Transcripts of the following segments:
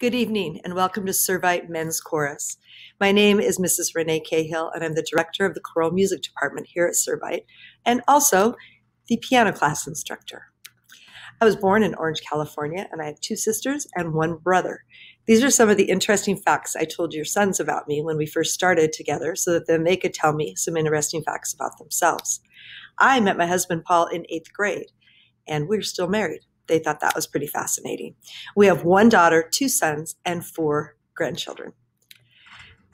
Good evening and welcome to Servite Men's Chorus. My name is Mrs. Renee Cahill and I'm the director of the choral music department here at Servite and also the piano class instructor. I was born in Orange, California and I have two sisters and one brother. These are some of the interesting facts I told your sons about me when we first started together so that then they could tell me some interesting facts about themselves. I met my husband Paul in eighth grade and we're still married they thought that was pretty fascinating. We have one daughter, two sons, and four grandchildren.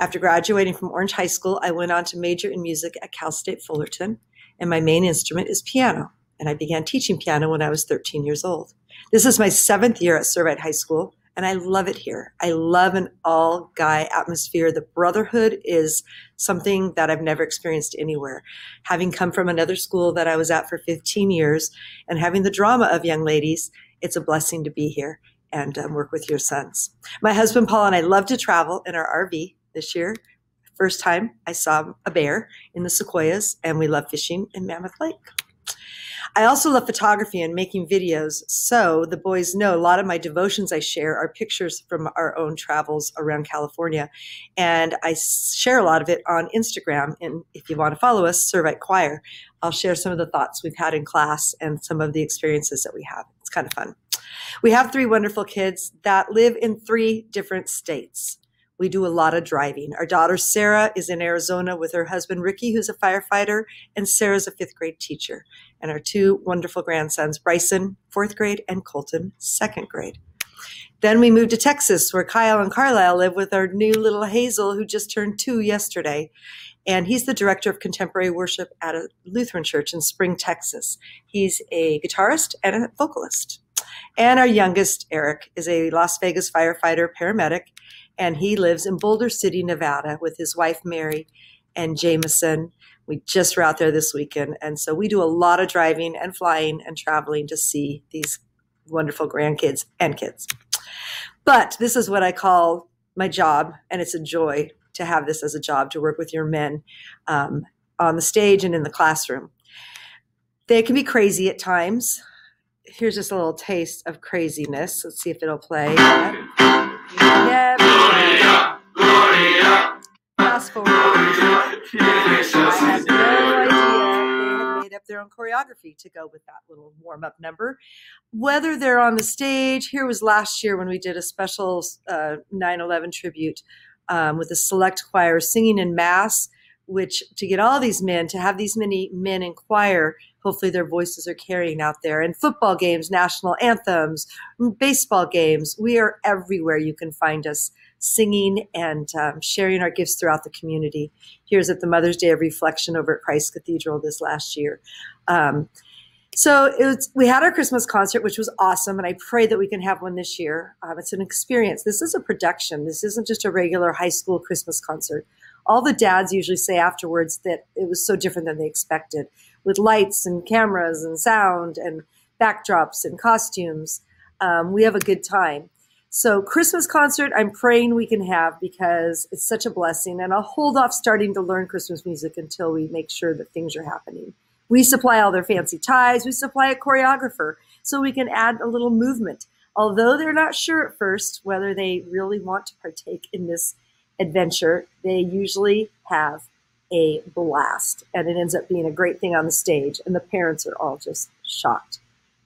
After graduating from Orange High School, I went on to major in music at Cal State Fullerton, and my main instrument is piano. And I began teaching piano when I was 13 years old. This is my seventh year at Servite High School, and I love it here. I love an all guy atmosphere. The brotherhood is something that I've never experienced anywhere. Having come from another school that I was at for 15 years and having the drama of young ladies, it's a blessing to be here and um, work with your sons. My husband Paul and I love to travel in our RV this year. First time I saw a bear in the sequoias, and we love fishing in Mammoth Lake. I also love photography and making videos. So the boys know a lot of my devotions I share are pictures from our own travels around California. And I share a lot of it on Instagram. And if you want to follow us, Servite Choir, I'll share some of the thoughts we've had in class and some of the experiences that we have. It's kind of fun. We have three wonderful kids that live in three different states we do a lot of driving. Our daughter Sarah is in Arizona with her husband Ricky, who's a firefighter, and Sarah's a fifth grade teacher. And our two wonderful grandsons, Bryson, fourth grade, and Colton, second grade. Then we moved to Texas, where Kyle and Carlisle live with our new little Hazel, who just turned two yesterday. And he's the director of contemporary worship at a Lutheran church in Spring, Texas. He's a guitarist and a vocalist. And our youngest, Eric, is a Las Vegas firefighter paramedic and he lives in Boulder City, Nevada, with his wife Mary and Jameson. We just were out there this weekend, and so we do a lot of driving and flying and traveling to see these wonderful grandkids and kids. But this is what I call my job, and it's a joy to have this as a job to work with your men um, on the stage and in the classroom. They can be crazy at times. Here's just a little taste of craziness. Let's see if it'll play. Gloria, Gloria. Fast forward. I have no idea. They made up their own choreography to go with that little warm up number. Whether they're on the stage, here was last year when we did a special uh, 9 11 tribute um, with a select choir singing in mass which to get all these men to have these many men in choir hopefully their voices are carrying out there in football games national anthems baseball games we are everywhere you can find us singing and um, sharing our gifts throughout the community here's at the mother's day of reflection over at christ cathedral this last year um, so it was, we had our Christmas concert, which was awesome, and I pray that we can have one this year. Um, it's an experience. This is a production. This isn't just a regular high school Christmas concert all the dads usually say afterwards that it was so different than they expected with lights and cameras and sound and backdrops and costumes. Um, we have a good time. So, Christmas concert, I'm praying we can have because it's such a blessing. And I'll hold off starting to learn Christmas music until we make sure that things are happening. We supply all their fancy ties, we supply a choreographer so we can add a little movement. Although they're not sure at first whether they really want to partake in this adventure, they usually have a blast and it ends up being a great thing on the stage. And the parents are all just shocked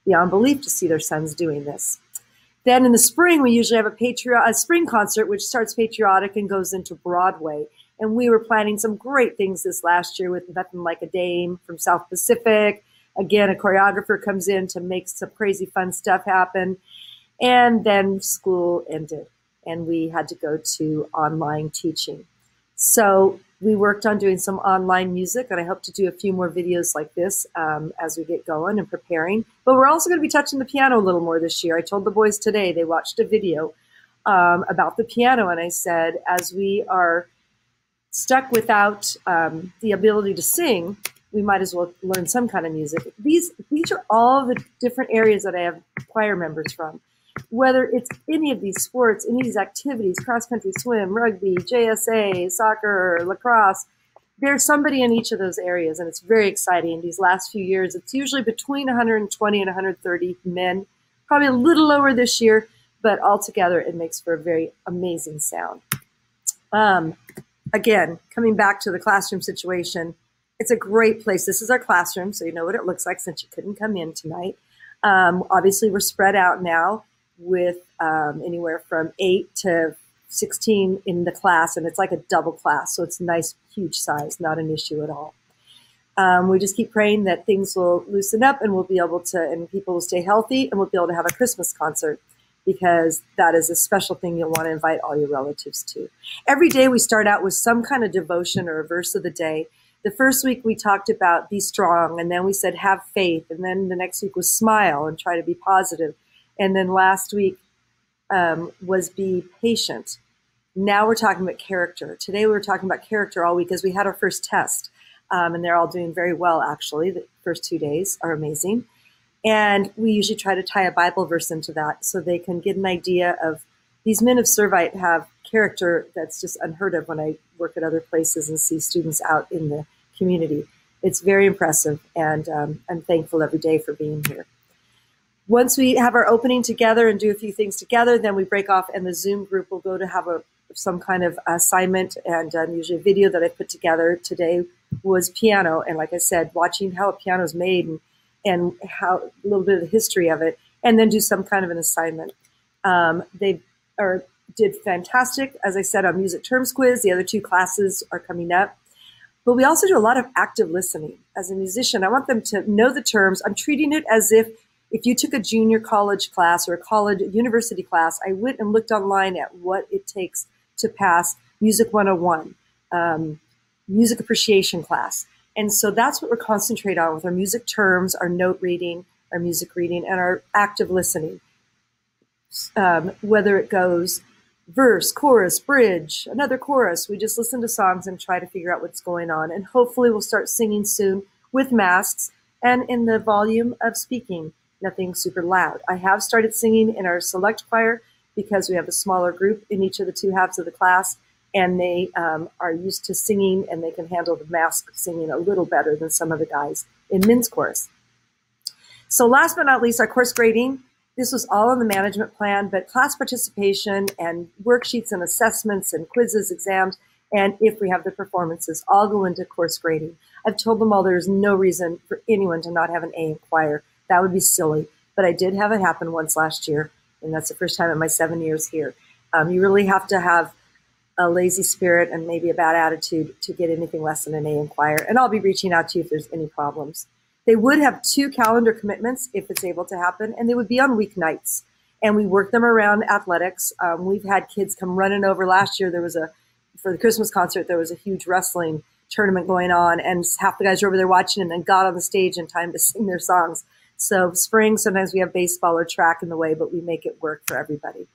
beyond belief to see their sons doing this. Then in the spring, we usually have a, patriot, a spring concert, which starts patriotic and goes into Broadway. And we were planning some great things this last year with Nothing Like a Dame from South Pacific. Again, a choreographer comes in to make some crazy fun stuff happen. And then school ended and we had to go to online teaching. So we worked on doing some online music, and I hope to do a few more videos like this um, as we get going and preparing. But we're also going to be touching the piano a little more this year. I told the boys today, they watched a video um, about the piano, and I said, as we are stuck without um, the ability to sing, we might as well learn some kind of music. These, these are all the different areas that I have choir members from whether it's any of these sports, any of these activities, cross country swim, rugby, JSA, soccer, lacrosse, there's somebody in each of those areas, and it's very exciting. These last few years, it's usually between 120 and 130 men, probably a little lower this year, but altogether it makes for a very amazing sound. Um, again, coming back to the classroom situation, it's a great place. This is our classroom, so you know what it looks like since you couldn't come in tonight. Um, obviously, we're spread out now with um, anywhere from eight to 16 in the class, and it's like a double class, so it's nice, huge size, not an issue at all. Um, we just keep praying that things will loosen up and we'll be able to, and people will stay healthy, and we'll be able to have a Christmas concert because that is a special thing you'll want to invite all your relatives to. Every day we start out with some kind of devotion or a verse of the day the first week we talked about be strong, and then we said have faith, and then the next week was smile and try to be positive, and then last week um, was be patient. Now we're talking about character. Today we were talking about character all week because we had our first test, um, and they're all doing very well actually. The first two days are amazing, and we usually try to tie a Bible verse into that so they can get an idea of these men of Servite have character that's just unheard of when I work at other places and see students out in the community. It's very impressive, and um, I'm thankful every day for being here. Once we have our opening together and do a few things together, then we break off, and the Zoom group will go to have a some kind of assignment and um, usually a video that I put together today was piano. And like I said, watching how a piano is made and, and how a little bit of the history of it, and then do some kind of an assignment. Um, they are did fantastic. As I said, on music terms quiz, the other two classes are coming up. But we also do a lot of active listening. As a musician, I want them to know the terms. I'm treating it as if if you took a junior college class or a college university class, I went and looked online at what it takes to pass Music 101, um, music appreciation class. And so that's what we're concentrating on with our music terms, our note reading, our music reading, and our active listening. Um, whether it goes verse, chorus, bridge, another chorus. We just listen to songs and try to figure out what's going on. And hopefully we'll start singing soon with masks and in the volume of speaking, nothing super loud. I have started singing in our select choir because we have a smaller group in each of the two halves of the class and they um, are used to singing and they can handle the mask singing a little better than some of the guys in men's chorus. So last but not least, our course grading. This was all in the management plan, but class participation and worksheets and assessments and quizzes, exams, and if we have the performances, all go into course grading. I've told them all there's no reason for anyone to not have an A in choir. That would be silly. But I did have it happen once last year, and that's the first time in my seven years here. Um, you really have to have a lazy spirit and maybe a bad attitude to get anything less than an A in choir. And I'll be reaching out to you if there's any problems. They would have two calendar commitments if it's able to happen, and they would be on weeknights. And we work them around athletics. Um, we've had kids come running over. Last year, there was a, for the Christmas concert, there was a huge wrestling tournament going on, and half the guys were over there watching and then got on the stage in time to sing their songs. So, spring, sometimes we have baseball or track in the way, but we make it work for everybody.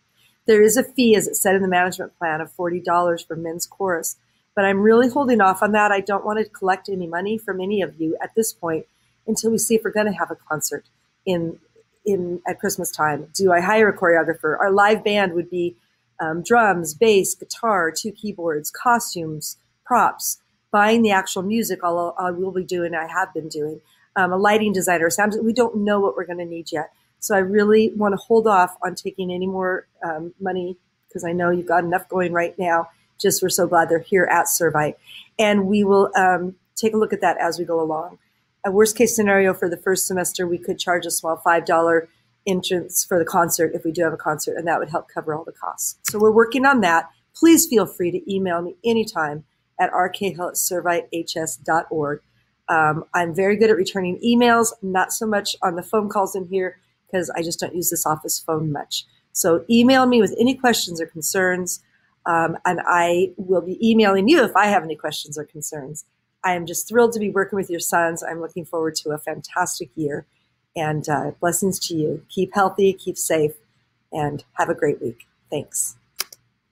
There is a fee, as it said in the management plan, of $40 for men's chorus, but I'm really holding off on that. I don't want to collect any money from any of you at this point until we see if we're going to have a concert in in at Christmas time. Do I hire a choreographer? Our live band would be um, drums, bass, guitar, two keyboards, costumes, props. Buying the actual music, I'll, I will be doing. I have been doing um, a lighting designer. Sound. We don't know what we're going to need yet, so I really want to hold off on taking any more um, money because I know you've got enough going right now. Just we're so glad they're here at Servite, and we will um, take a look at that as we go along a worst case scenario for the first semester, we could charge a small $5 entrance for the concert if we do have a concert, and that would help cover all the costs. So we're working on that. Please feel free to email me anytime at rcahill@servitehs.org. Um, I'm very good at returning emails, not so much on the phone calls in here because I just don't use this office phone much. So email me with any questions or concerns, um, and I will be emailing you if I have any questions or concerns. I am just thrilled to be working with your sons. I'm looking forward to a fantastic year and uh, blessings to you. Keep healthy, keep safe, and have a great week. Thanks.